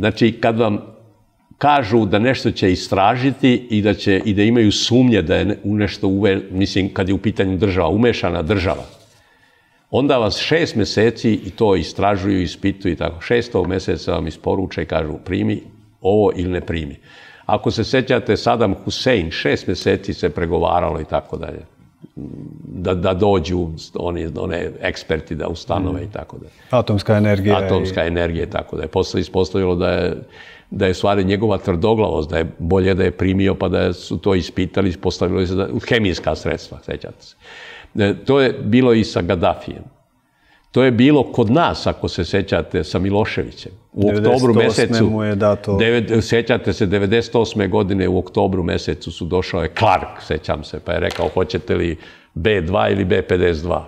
Znači, kad vam kažu da nešto će istražiti i da, će, i da imaju sumnje da je u nešto, uve, mislim, kad je u pitanju država, umešana država, onda vas šest mjeseci i to istražuju, ispituju i tako. Šestog mjeseca vam isporuče i kažu primi ovo ili ne primi. Ako se sjećate, Saddam Hussein, šest mjeseci se pregovaralo i tako dalje. Da, da dođu oni, one eksperti da ustanove i tako dalje. Atomska energija. Atomska energija i tako da je. Posle ispostavilo da je, da je stvari njegova tvrdoglavost, da je bolje da je primio pa da su to ispitali, ispostavilo se da, hemijska sredstva, sjećate se. E, to je bilo i sa Gaddafijem. To je bilo kod nas, ako se sjećate, sa Miloševićem. U oktobru mjesecu, mu je dato... sjećate se, 98. godine u oktobru mjesecu su došao je Clark, sjećam se, pa je rekao hoćete li B2 ili B52.